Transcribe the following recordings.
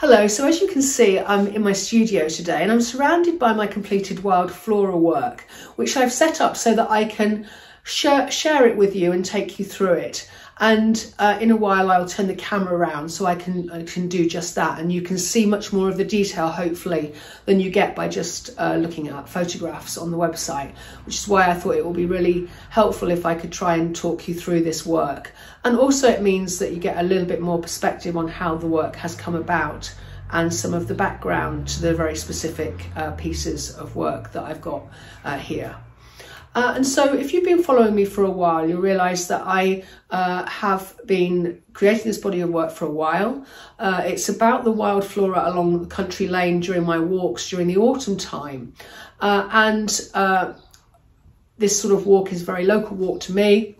Hello, so as you can see, I'm in my studio today and I'm surrounded by my completed wild flora work, which I've set up so that I can share, share it with you and take you through it. And uh, in a while, I'll turn the camera around so I can, I can do just that. And you can see much more of the detail, hopefully, than you get by just uh, looking at photographs on the website, which is why I thought it would be really helpful if I could try and talk you through this work. And also it means that you get a little bit more perspective on how the work has come about and some of the background to the very specific uh, pieces of work that I've got uh, here. Uh, and so if you've been following me for a while, you'll realise that I uh, have been creating this body of work for a while. Uh, it's about the wild flora along the country lane during my walks during the autumn time. Uh, and uh, this sort of walk is a very local walk to me.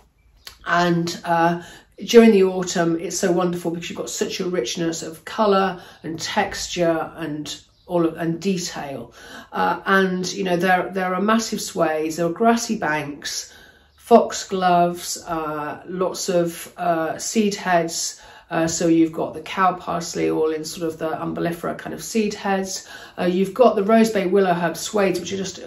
And uh, during the autumn, it's so wonderful because you've got such a richness of colour and texture and all of, and detail. Uh, and you know there there are massive sways, there are grassy banks, foxgloves, uh, lots of uh, seed heads. Uh, so you've got the cow parsley all in sort of the umbellifera kind of seed heads. Uh, you've got the rosebay willow herb swades, which are just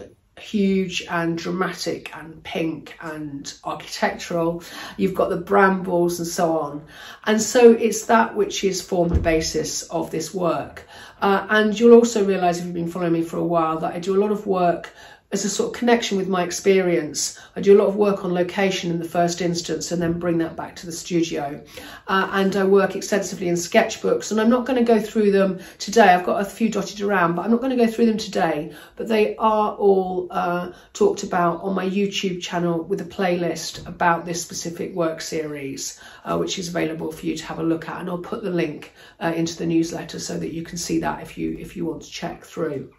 huge and dramatic and pink and architectural. You've got the brambles and so on. And so it's that which is formed the basis of this work. Uh, and you'll also realise if you've been following me for a while that I do a lot of work as a sort of connection with my experience. I do a lot of work on location in the first instance and then bring that back to the studio. Uh, and I work extensively in sketchbooks and I'm not going to go through them today. I've got a few dotted around, but I'm not going to go through them today. But they are all uh, talked about on my YouTube channel with a playlist about this specific work series, uh, which is available for you to have a look at. And I'll put the link uh, into the newsletter so that you can see that if you if you want to check through.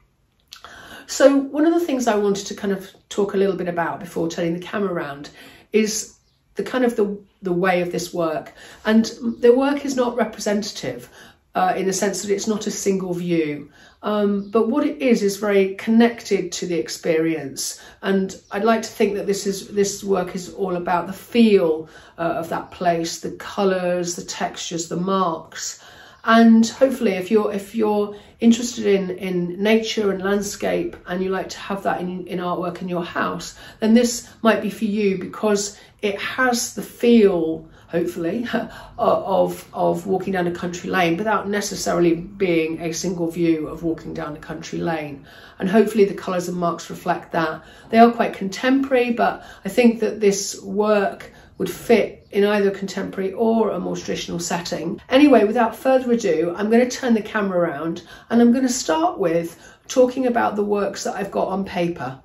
So one of the things I wanted to kind of talk a little bit about before turning the camera around is the kind of the, the way of this work. And the work is not representative uh, in the sense that it's not a single view. Um, but what it is is very connected to the experience, and I'd like to think that this is this work is all about the feel uh, of that place, the colours, the textures, the marks, and hopefully if you're if you're interested in in nature and landscape and you like to have that in, in artwork in your house then this might be for you because it has the feel hopefully of of walking down a country lane without necessarily being a single view of walking down a country lane. And hopefully the colors and marks reflect that. They are quite contemporary but i think that this work would fit in either a contemporary or a more traditional setting. Anyway, without further ado, I'm going to turn the camera around and I'm going to start with talking about the works that I've got on paper.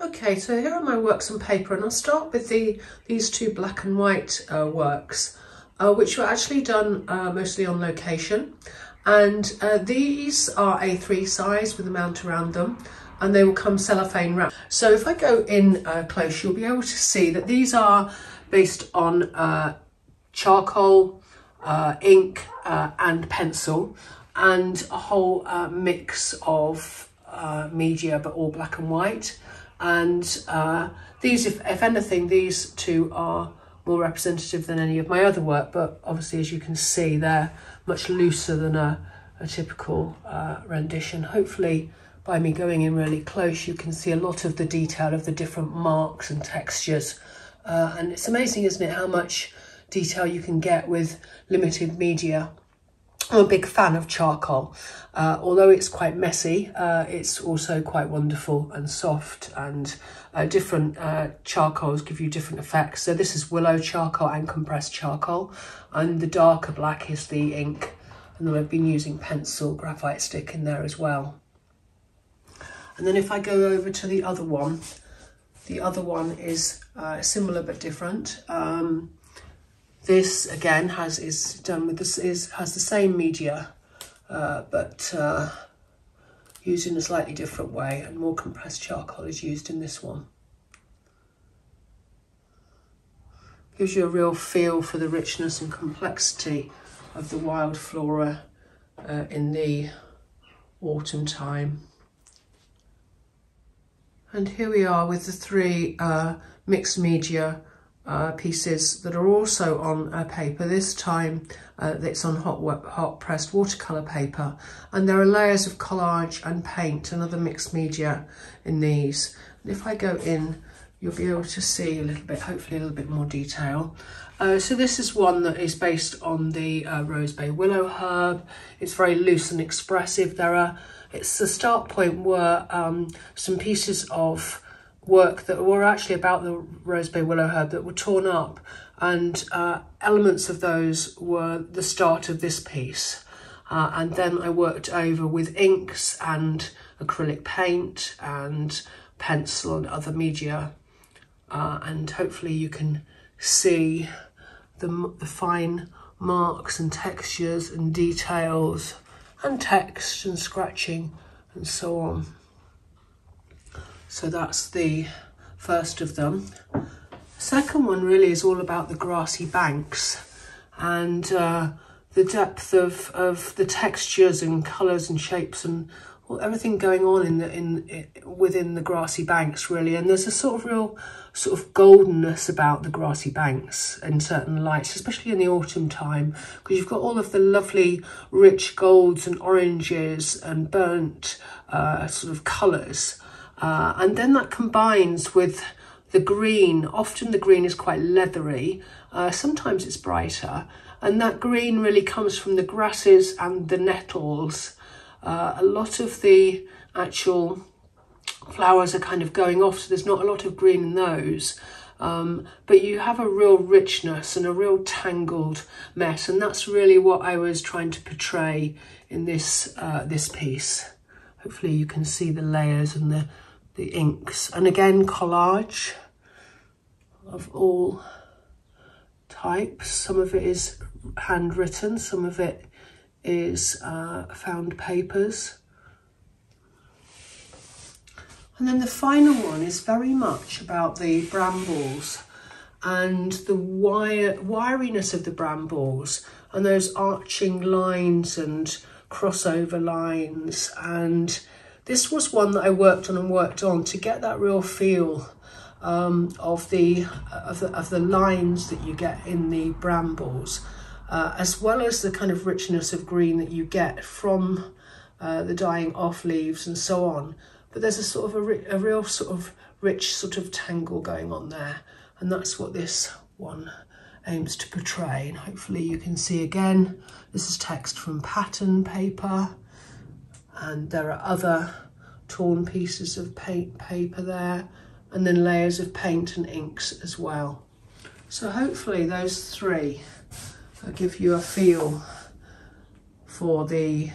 Okay, so here are my works on paper and I'll start with the these two black and white uh, works, uh, which were actually done uh, mostly on location. And uh, these are A3 size with a mount around them and they will come cellophane wrapped. So if I go in uh, close, you'll be able to see that these are based on uh, charcoal, uh, ink uh, and pencil and a whole uh, mix of uh, media, but all black and white. And these, if, if anything, these two are more representative than any of my other work, but obviously, as you can see, they're much looser than a, a typical rendition. Hopefully, by me going in really close, you can see a lot of the detail of the different marks and textures. Uh, and it's amazing, isn't it, how much detail you can get with limited media. I'm a big fan of charcoal. Uh, although it's quite messy, uh, it's also quite wonderful and soft and uh, different uh, charcoals give you different effects. So this is willow charcoal and compressed charcoal and the darker black is the ink and then I've been using pencil graphite stick in there as well. And then if I go over to the other one, the other one is uh, similar but different. Um, this again has is done with this is has the same media, uh, but uh, used in a slightly different way, and more compressed charcoal is used in this one. Gives you a real feel for the richness and complexity of the wild flora uh, in the autumn time. And here we are with the three uh, mixed media uh, pieces that are also on uh, paper. This time uh, it's on hot, hot pressed watercolour paper. And there are layers of collage and paint and other mixed media in these. And if I go in, you'll be able to see a little bit, hopefully a little bit more detail. Uh, so this is one that is based on the uh, Rose Bay Willow herb. It's very loose and expressive. There are, it's the start point were um, some pieces of work that were actually about the Rose Bay Willow herb that were torn up and uh, elements of those were the start of this piece. Uh, and then I worked over with inks and acrylic paint and pencil and other media. Uh, and hopefully you can see the, the fine marks and textures and details and text and scratching and so on. So that's the first of them. Second one really is all about the grassy banks and uh, the depth of, of the textures and colours and shapes and well, everything going on in the in, in within the grassy banks really and there's a sort of real sort of goldenness about the grassy banks in certain lights especially in the autumn time because you've got all of the lovely rich golds and oranges and burnt uh, sort of colours uh, and then that combines with the green. Often the green is quite leathery. Uh, sometimes it's brighter. And that green really comes from the grasses and the nettles. Uh, a lot of the actual flowers are kind of going off, so there's not a lot of green in those. Um, but you have a real richness and a real tangled mess, and that's really what I was trying to portray in this uh, this piece. Hopefully you can see the layers and the the inks. And again, collage of all types. Some of it is handwritten, some of it is uh, found papers. And then the final one is very much about the brambles and the wire wiriness of the brambles and those arching lines and crossover lines and this was one that I worked on and worked on to get that real feel um, of, the, of, the, of the lines that you get in the brambles, uh, as well as the kind of richness of green that you get from uh, the dying off leaves and so on. But there's a sort of a, a real sort of rich sort of tangle going on there. And that's what this one aims to portray. And hopefully you can see again, this is text from pattern paper and there are other torn pieces of paint paper there and then layers of paint and inks as well. So hopefully those three give you a feel for the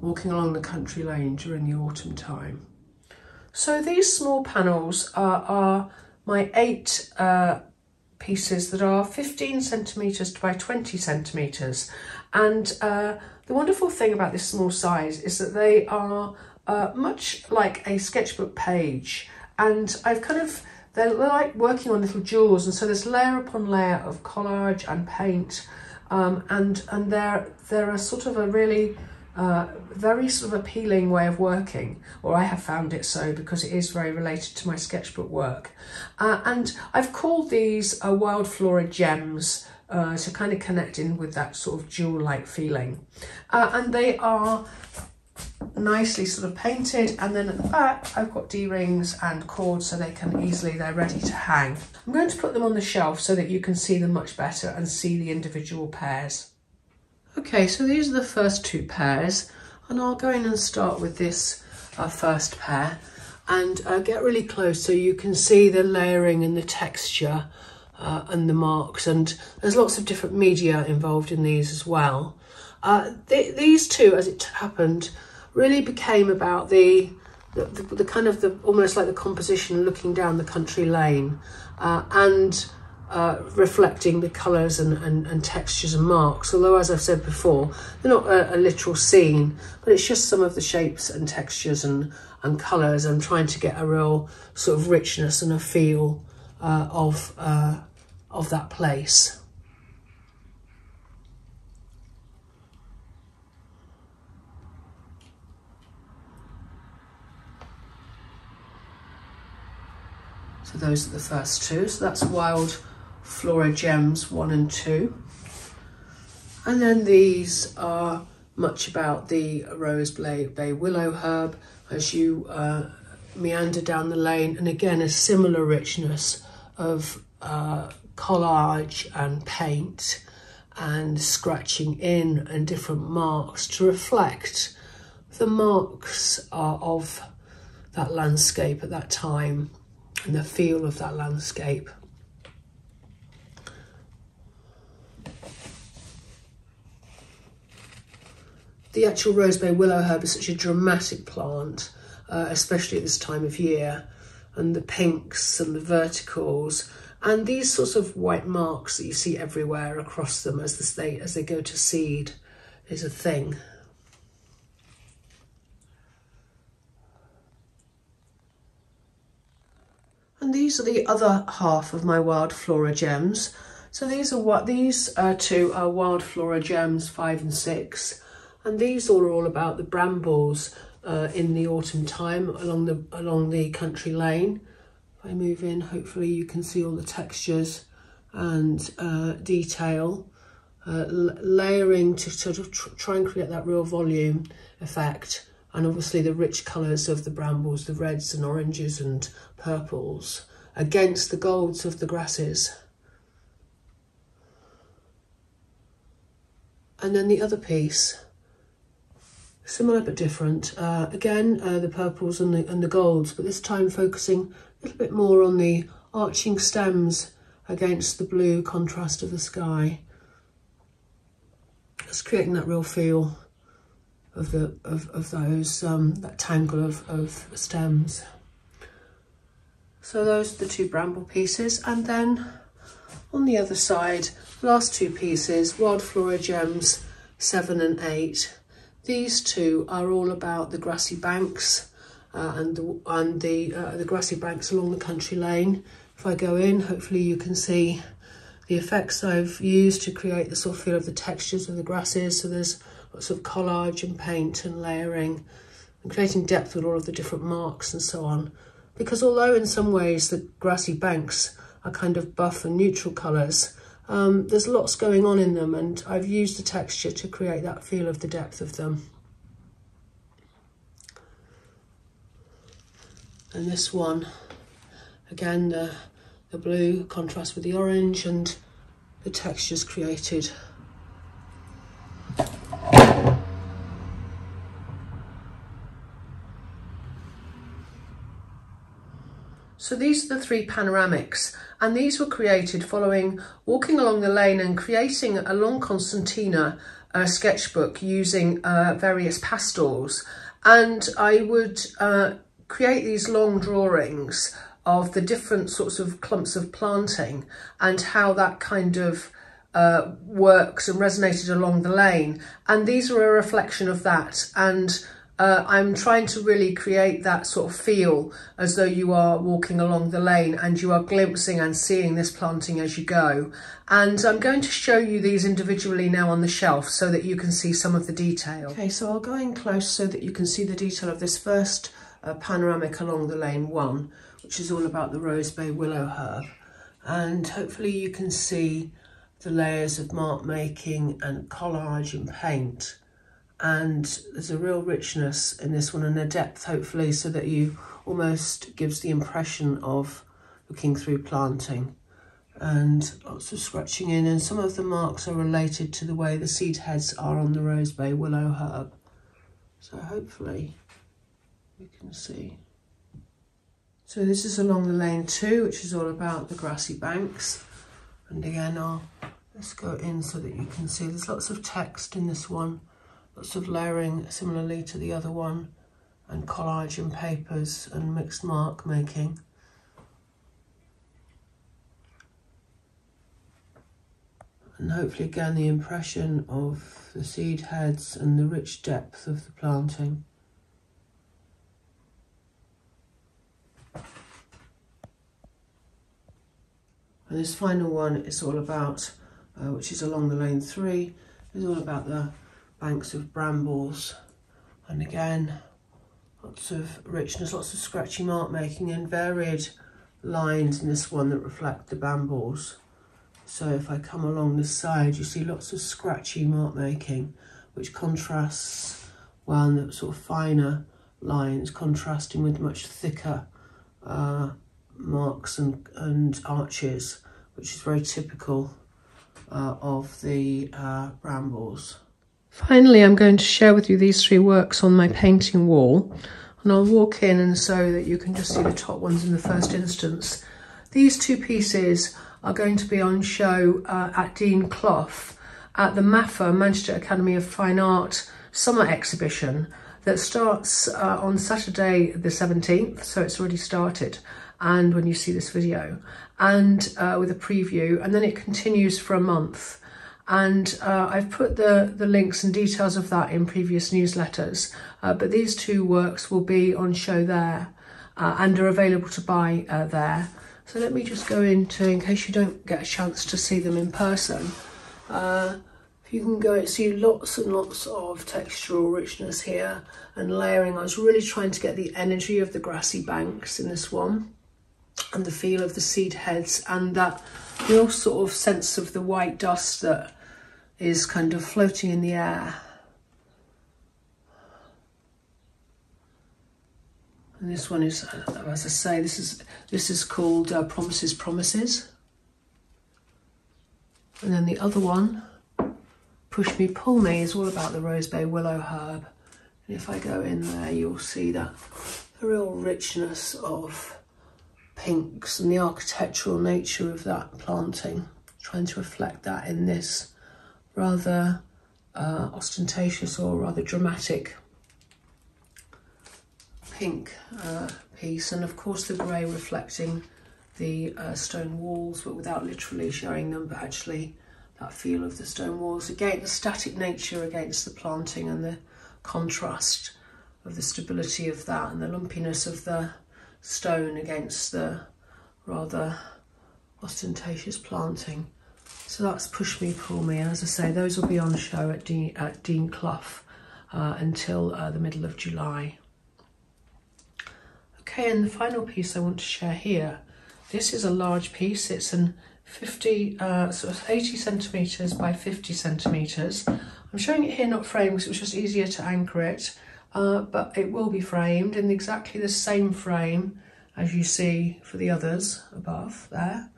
walking along the country lane during the autumn time. So these small panels are, are my eight uh, pieces that are 15 centimetres by 20 centimetres and uh, the wonderful thing about this small size is that they are uh, much like a sketchbook page and I've kind of, they're like working on little jewels and so there's layer upon layer of collage and paint um, and and they're, they're a sort of a really uh, very sort of appealing way of working, or I have found it so because it is very related to my sketchbook work. Uh, and I've called these uh, Wild Flora Gems uh, to kind of connect in with that sort of jewel-like feeling. Uh, and they are nicely sort of painted and then at the back I've got D-rings and cords so they can easily, they're ready to hang. I'm going to put them on the shelf so that you can see them much better and see the individual pairs. Okay, so these are the first two pairs and I'll go in and start with this uh, first pair and uh, get really close so you can see the layering and the texture uh, and the marks and there's lots of different media involved in these as well. Uh, th these two, as it happened, really became about the the, the, the, kind of the almost like the composition looking down the country lane uh, and uh, reflecting the colours and, and, and, textures and marks. Although, as I've said before, they're not a, a, literal scene, but it's just some of the shapes and textures and, and colours and trying to get a real sort of richness and a feel uh, of, uh, of that place. Those are the first two. So that's Wild Flora Gems 1 and 2. And then these are much about the rose bay, willow herb as you uh, meander down the lane. And again, a similar richness of uh, collage and paint and scratching in and different marks to reflect the marks are of that landscape at that time and the feel of that landscape. The actual rosebay willow herb is such a dramatic plant, uh, especially at this time of year, and the pinks and the verticals and these sorts of white marks that you see everywhere across them as they as they go to seed is a thing. And these are the other half of my wild flora gems. So these are what these uh, two are wild flora gems five and six, and these all are all about the brambles uh, in the autumn time along the along the country lane. If I move in, hopefully you can see all the textures and uh, detail, uh, layering to sort of tr try and create that real volume effect and obviously the rich colours of the brambles, the reds and oranges and purples against the golds of the grasses. And then the other piece, similar but different. Uh, again, uh, the purples and the, and the golds, but this time focusing a little bit more on the arching stems against the blue contrast of the sky. Just creating that real feel of the of, of those um, that tangle of, of stems. So those are the two bramble pieces. And then on the other side last two pieces wild flora gems seven and eight. These two are all about the grassy banks uh, and the, and the uh, the grassy banks along the country lane. If I go in hopefully you can see the effects I've used to create the sort of feel of the textures of the grasses. So there's lots of collage and paint and layering and creating depth with all of the different marks and so on. Because although in some ways the grassy banks are kind of buff and neutral colours, um, there's lots going on in them and I've used the texture to create that feel of the depth of them. And this one, again, the, the blue contrast with the orange and the textures created So these are the three panoramics and these were created following walking along the lane and creating a long concertina uh, sketchbook using uh, various pastels. And I would uh, create these long drawings of the different sorts of clumps of planting and how that kind of uh, works and resonated along the lane. And these are a reflection of that. And uh, I'm trying to really create that sort of feel as though you are walking along the lane and you are glimpsing and seeing this planting as you go. And I'm going to show you these individually now on the shelf so that you can see some of the detail. Okay, so I'll go in close so that you can see the detail of this first uh, panoramic along the lane one, which is all about the Rose Bay Willow herb. And hopefully you can see the layers of mark making and collage and paint and there's a real richness in this one and a depth hopefully so that you almost gives the impression of looking through planting. And lots of scratching in and some of the marks are related to the way the seed heads are on the rose bay willow herb. So hopefully you can see. So this is along the lane two which is all about the grassy banks. And again I'll let's go in so that you can see. There's lots of text in this one lots of layering similarly to the other one and collage and papers and mixed mark making. And hopefully again the impression of the seed heads and the rich depth of the planting. And this final one is all about, uh, which is along the lane three, is all about the banks of brambles and again lots of richness, lots of scratchy mark making and varied lines in this one that reflect the brambles. So if I come along the side, you see lots of scratchy mark making, which contrasts, well, the sort of finer lines contrasting with much thicker uh, marks and, and arches, which is very typical uh, of the uh, brambles. Finally, I'm going to share with you these three works on my painting wall. And I'll walk in and so that you can just see the top ones in the first instance. These two pieces are going to be on show uh, at Dean Clough at the MAFA, Manchester Academy of Fine Art summer exhibition that starts uh, on Saturday the 17th, so it's already started, and when you see this video, and uh, with a preview, and then it continues for a month. And uh, I've put the, the links and details of that in previous newsletters, uh, but these two works will be on show there uh, and are available to buy uh, there. So let me just go into, in case you don't get a chance to see them in person, you can go and see lots and lots of textural richness here and layering. I was really trying to get the energy of the grassy banks in this one and the feel of the seed heads and that real sort of sense of the white dust that is kind of floating in the air. And this one is, as I say, this is this is called uh, Promises Promises. And then the other one Push Me Pull Me is all about the Rose Bay Willow herb. And if I go in there, you'll see that the real richness of pinks and the architectural nature of that planting, trying to reflect that in this rather uh, ostentatious or rather dramatic pink uh, piece. And of course the grey reflecting the uh, stone walls, but without literally showing them, but actually that feel of the stone walls. Again, the static nature against the planting and the contrast of the stability of that and the lumpiness of the stone against the rather ostentatious planting. So that's Push Me, Pull Me. As I say, those will be on show at Dean, at Dean Clough uh, until uh, the middle of July. Okay, and the final piece I want to share here. This is a large piece. It's an 50, uh, sort of 80 centimetres by 50 centimetres. I'm showing it here not framed because it was just easier to anchor it, uh, but it will be framed in exactly the same frame as you see for the others above there.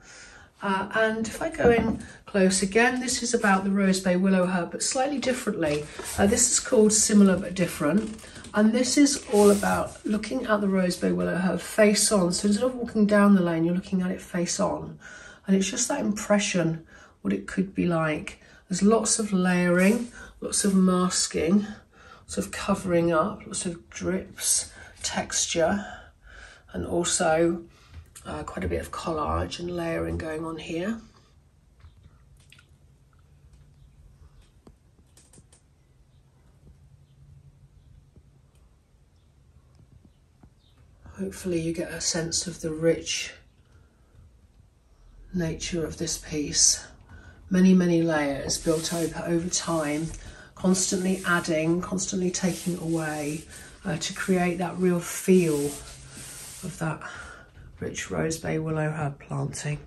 Uh, and if I go in close again, this is about the Rose Bay Willow Herb, but slightly differently. Uh, this is called Similar But Different. And this is all about looking at the Rose Bay Willow Herb face on. So instead of walking down the lane, you're looking at it face on. And it's just that impression, what it could be like. There's lots of layering, lots of masking, lots of covering up, lots of drips, texture, and also uh, quite a bit of collage and layering going on here. Hopefully you get a sense of the rich nature of this piece. Many, many layers built over, over time, constantly adding, constantly taking away uh, to create that real feel of that rich rose bay willow herb planting.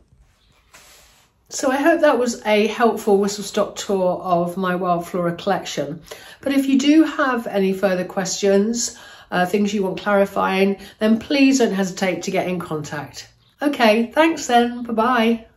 So I hope that was a helpful whistle stop tour of my wild flora collection. But if you do have any further questions, uh, things you want clarifying, then please don't hesitate to get in contact. Okay, thanks then. Bye-bye.